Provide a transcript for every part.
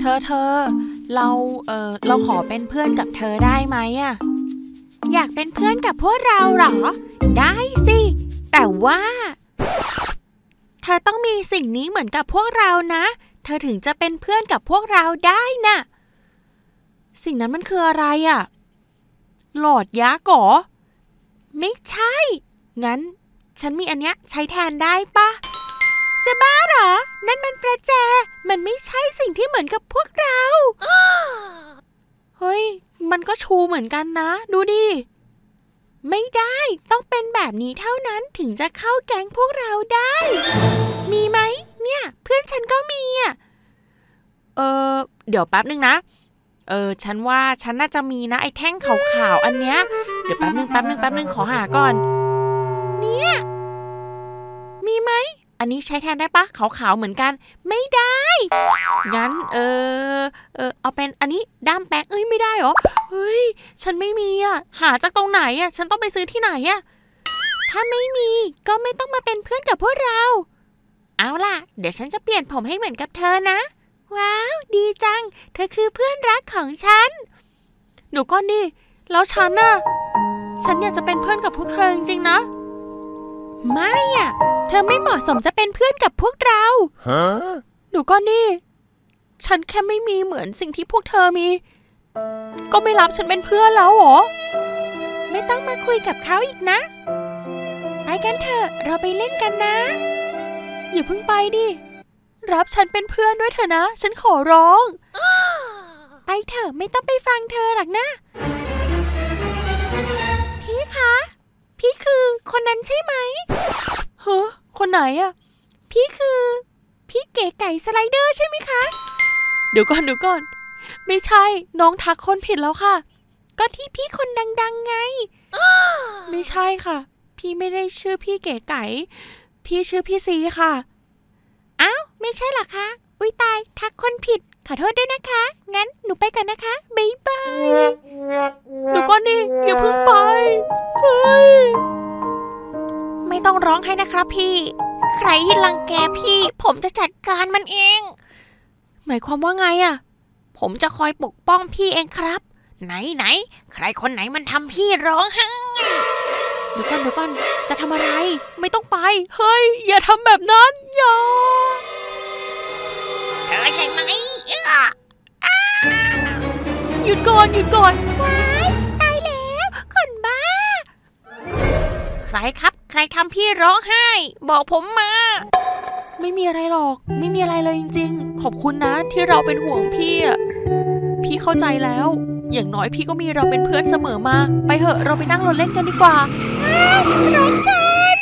เธอเธอ เรา เออเราขอเป็นเพื่อนกับเธอได้ไหมอะอยากเป็นเพื่อนกับพวกเราเหรอ ได้สิ แต่ว่า เธอต้องมีสิ่งนี้เหมือนกับพวกเรานะ เธอถึงจะเป็นเพื่อนกับพวกเราได้น่ะ สิ่งนั้นมันคืออะไรอะหลอดยักษ์หรอ ไม่ใช่ งั้น ฉันมีอันเนี้ยใช้แทนได้ปะ จะบ้าเหรอ นั่นมันประแจ มันไม่ใช่สิ่งที่เหมือนกับพวกเรา เฮ้ย มันก็ชูเหมือนกันนะ ดูดิ ไม่ได้ ต้องเป็นแบบนี้เท่านั้นถึงจะเข้าแก๊งพวกเราได้ มีไหม เนี่ย เพื่อนฉันก็มีอะ เออ เดี๋ยวแป๊บนึงนะ เออ ฉันว่าฉันน่าจะมีนะไอ้แท่งขาวๆอันเนี้ย เดี๋ยวแป๊บนึงแป๊บนึงแป๊บนึงขอหาก่อน เนี่ย มีไหม อันนี้ใช้แทนได้ปะขาวๆเหมือนกัน ไม่ได้ งั้นเออเออเอาเป็นอันนี้ด้ามแป๊กเอ้ยไม่ได้เหรอเฮ้ยฉันไม่มีอะหาจากตรงไหนอะฉันต้องไปซื้อที่ไหนอะถ้าไม่มีก็ไม่ต้องมาเป็นเพื่อนกับพวกเรา เอาล่ะ เดี๋ยวฉันจะเปลี่ยนผมให้เหมือนกับเธอนะ ว้าว ดีจัง เธอคือเพื่อนรักของฉันหนูก็นี่ แล้วฉันน่ะ ฉันอยากจะเป็นเพื่อนกับพวกเธอจริงๆนะ ไม่อะ เธอไม่เหมาะสมจะเป็นเพื่อนกับพวกเรา Huh? หนูก็นี่ ฉันแค่ไม่มีเหมือนสิ่งที่พวกเธอมี ก็ไม่รับฉันเป็นเพื่อนแล้วเหรอ ไม่ต้องมาคุยกับเขาอีกนะ ไปกันเถอะ เราไปเล่นกันนะ อย่าเพิ่งไปดิ รับฉันเป็นเพื่อนด้วยเถอะนะ ฉันขอร้อง ไปเถอะ ไม่ต้องไปฟังเธอหรอกนะ พี่คะ พี่คือคนนั้นใช่ไหมเฮ้อคนไหนอะพี่คือ พี่เก๋ไก่สไลเดอร์ใช่ไหมคะ เดี๋ยวก่อนเดี๋ยวก่อน ไม่ใช่น้องทักคนผิดแล้วค่ะ ก็ที่พี่คนดัง ๆ ไง ไม่ใช่ค่ะ พี่ไม่ได้ชื่อพี่เก๋ไก่ พี่ชื่อพี่ซีค่ะ อ้าว ไม่ใช่หรอคะ อุ้ยตายทักคนผิด ขอโทษด้วยนะคะ งั้นหนูไปก่อนนะคะบ๊ายบายเดี๋ยวก่อนนี่อย่าเพิ่งไปเฮ้ย ไม่ต้องร้องให้นะครับพี่ ใครที่รังแกพี่ ผมจะจัดการมันเอง หมายความว่าไงอะผมจะคอยปกป้องพี่เองครับ ไหนไหน ใครคนไหนมันทำพี่ร้องไห้เดี๋ยวก่อนเดี๋ยวก่อนจะทำอะไร ไม่ต้องไป เฮ้ย อย่าทำแบบนั้น อย่าเธอใช่ไหมอะหยุดก่อนหยุดก่อนว้ายตายแล้วคนบ้า ใครครับใค รทำพี่ร้องไห้ บอกผมมา ไม่มีอะไรหรอก ไม่มีอะไรเลยจริง ๆ ขอบคุณนะที่เราเป็นห่วงพี่อะพี่เข้าใจแล้ว อย่างน้อยพี่ก็มีเราเป็นเพื่อนเสมอมา ไปเหอะเราไปนั่งรถเล่นกันดีกว่าอ้าวรถชน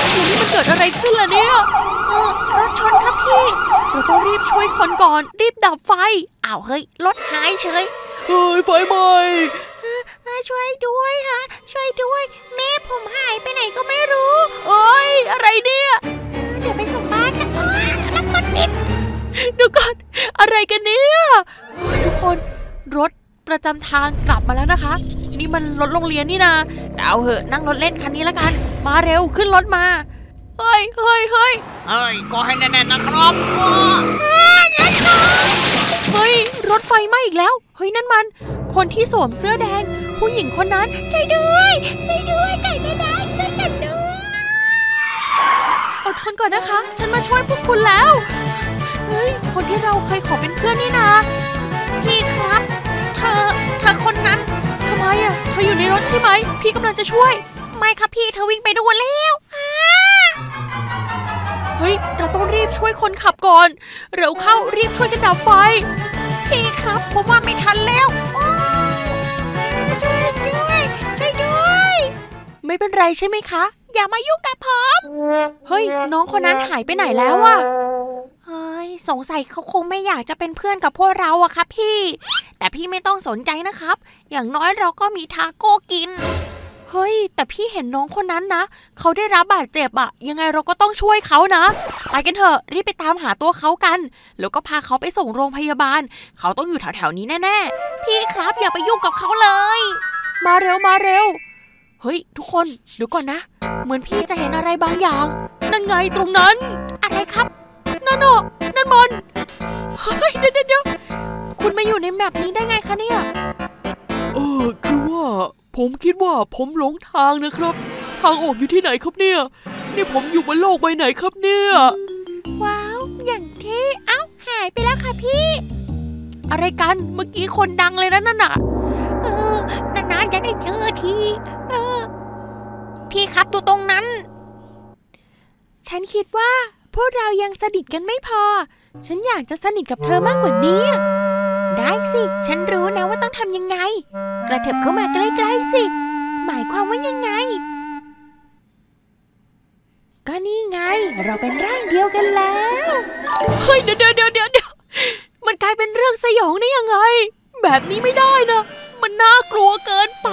โอ้นี่มันเกิดอะไรขึ้นล่ะเนี่ยเออรถชนครับพี่ เราต้องรีบช่วยคนก่อน รีบดับไฟ อ้าวเฮ้ยรถหายเฉย เฮ้ยไฟไหม้อะ ช่วยด้วยฮะ ช่วยด้วย แม่ผมหายไปไหนก็ไม่รู้เอ้ยอะไรเนี่ยเดี๋ยวไปส่งบ้านกันอ้าวรับคนผิดเดี๋ยวก่อนอะไรกันเนี่ยเฮ้ยทุกคนรถประจำทางกลับมาแล้วนะคะ นี่มันรถโรงเรียนนี่นะแต่เอาเหอะนั่งรถเล่นคันนี้แล้วกัน มาเร็วขึ้นรถมาเฮ้ยเฮ้ยเฮ้ยเฮ้ยก็ให้แน่ๆนะครับอ้อเฮ้ยรถไฟไหม้อีกแล้ว เฮ้ยนั่นมัน คนที่สวมเสื้อแดง ผู้หญิงคนนั้นช่วยด้วยช่วยด้วยไก่กระดาช่วยกันด้วยอดทนก่อนนะคะ ฉันมาช่วยพวกคุณแล้ว เฮ้ย คนที่เราเคยขอเป็นเพื่อนนี่นาพี่ครับ เธอ เธอคนนั้นทำไมอะ เธออยู่ในรถใช่ไหม พี่กำลังจะช่วย ไม่ครับพี่ เธอวิ่งไปดูนแล้วเฮ้ย เราต้องรีบช่วยคนขับก่อน เร็วเข้ารีบช่วยกันดับไฟ พี่ครับ ผมว่าไม่ทันแล้ว ไม่เป็นไรใช่ไหมคะ อย่ามายุ่งกับผมเฮ้ย น้องคนนั้นหายไปไหนแล้วอะเฮ้ยสงสัยเขาคงไม่อยากจะเป็นเพื่อนกับพวกเราอะครับพี่ แต่พี่ไม่ต้องสนใจนะครับ อย่างน้อยเราก็มีทาโก้กิน เฮ้ย แต่พี่เห็นน้องคนนั้นนะ เขาได้รับบาดเจ็บอะยังไงเราก็ต้องช่วยเขานะ ไปกันเถอะ รีบไปตามหาตัวเขากัน แล้วก็พาเขาไปส่งโรงพยาบาล เขาต้องอยู่แถวๆนี้แน่พี่ครับอย่าไปยุ่งกับเขาเลยๆมาเร็วมาเร็ว เฮ้ย ทุกคนเดี๋ยวก่อนนะ เหมือนพี่จะเห็นอะไรบางอย่าง นั่นไงตรงนั้น อะไรครับนั่นอะนั่นมันเฮ้ยเดี๋ยวเดี๋ยวเดี๋ยวอยู่ในแมปนี้ได้ไงคะเนี่ยเออคือว่าผมคิดว่าผมหลงทางนะครับ ทางออกอยู่ที่ไหนครับเนี่ย นี่ผมอยู่บนโลกใบไหนครับเนี่ย ว้าว อย่างที่เอ้าหายไปแล้วค่ะพี่ อะไรกันเมื่อกี้คนดังเลยนะนั่นน่ะ เออนานๆจะได้เจอทีเออ พี่ครับดูตรงนั้น ฉันคิดว่า พวกเรายังสนิทกันไม่พอ ฉันอยากจะสนิทกับเธอมากกว่านี้ ได้สิ ฉันรู้นะว่าต้องทำยังไง กระเถิบเข้ามาใกล้ๆสิ หมายความว่ายังไง ก็นี่ไง เราเป็นร่างเดียวกันแล้ว เฮ้ยเดี๋ยวเดี๋ยวเดี๋ยวเดี๋ยวมันกลายเป็นเรื่องสยองได้ยังไง แบบนี้ไม่ได้นะ มันน่ากลัวเกินไป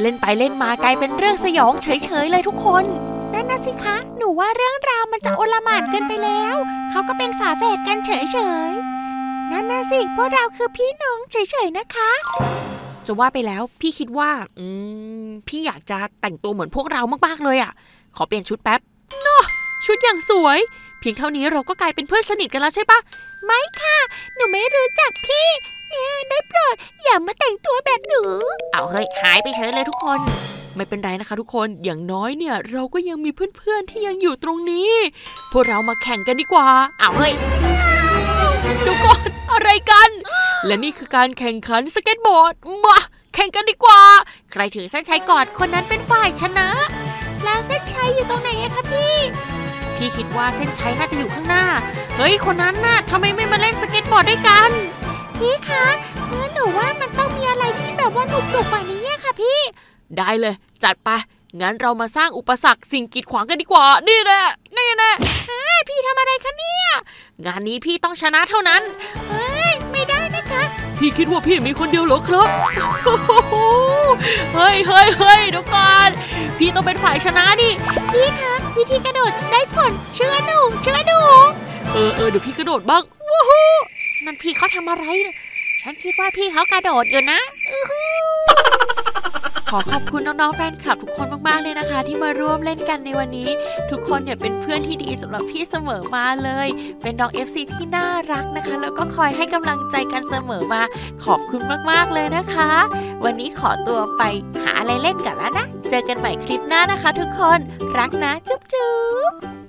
เล่นไปเล่นมากลายเป็นเรื่องสยองเฉยๆเลยทุกคน นั่นนะสิคะ หนูว่าเรื่องราวมันจะโอลหม่านเกินไปแล้ว เขาก็เป็นฝาแฝดกันเฉยๆ นั่นนะสิพวกเราคือพี่น้องเฉยๆนะคะ จะว่าไปแล้วพี่คิดว่า อืม พี่อยากจะแต่งตัวเหมือนพวกเรามากๆเลยอะ่ะ ขอเปลี่ยนชุดแป๊บเนาะชุดอย่างสวย เพียงเท่านี้เราก็กลายเป็นเพื่อนสนิทกันแล้วใช่ปะไม่ค่ะ หนูไม่รู้จักพี่ ได้โปรดอย่ามาแต่งตัวแบบหนู เอ้าเฮ้ยหายไปเฉยเลยทุกคน ไม่เป็นไรนะคะทุกคน อย่างน้อยเนี่ย เราก็ยังมีเพื่อนๆที่ยังอยู่ตรงนี้ พวกเรามาแข่งกันดีกว่า เอ้าเฮ้ยเดี๋ยวก่อนอะไรกัน และนี่คือการแข่งขันสเก็ตบอร์ด มา แข่งกันดีกว่า ใครถือเส้นชัยก่อนคนนั้นเป็นฝ่ายชนะ แล้วเส้นชัยอยู่ตรงไหนอะคะพี่ พี่คิดว่าเส้นชัยน่าจะอยู่ข้างหน้า เฮ้ยคนนั้นน่ะทำไมไม่มาเล่นสเก็ตบอร์ดด้วยกัน ได้เลย จัดไป งั้นเรามาสร้างอุปสรรคสิ่งกีดขวางกันดีกว่า นี่แหละนี่แหละพี่ทำอะไรคะเนี่ย งานนี้พี่ต้องชนะเท่านั้นเฮ้ยไม่ได้นะคะ พี่คิดว่าพี่มีคนเดียวเหรอครับ เฮ้ยเฮ้ยเฮ้ยเดี๋ยวก่อน พี่ต้องเป็นฝ่ายชนะดิ พี่คะ วิธีกระโดดได้ผลเชื่อหนูเชื่อหนูเออเออเดี๋ยวพี่กระโดดบ้างนั่นพี่เขาทำอะไรเนี่ย ฉันคิดว่าพี่เขากระโดดอยู่นะขอขอบคุณน้องๆแฟนคลับทุกคนมากๆเลยนะคะ ที่มาร่วมเล่นกันในวันนี้ ทุกคนเนี่ยเป็นเพื่อนที่ดีสำหรับพี่เสมอมาเลย เป็นน้อง FC ที่น่ารักนะคะ แล้วก็คอยให้กำลังใจกันเสมอมา ขอบคุณมากๆเลยนะคะ วันนี้ขอตัวไปหาอะไรเล่นกันแล้วนะ เจอกันใหม่คลิปหน้านะคะ ทุกคนรักนะจุ๊บจุ๊บ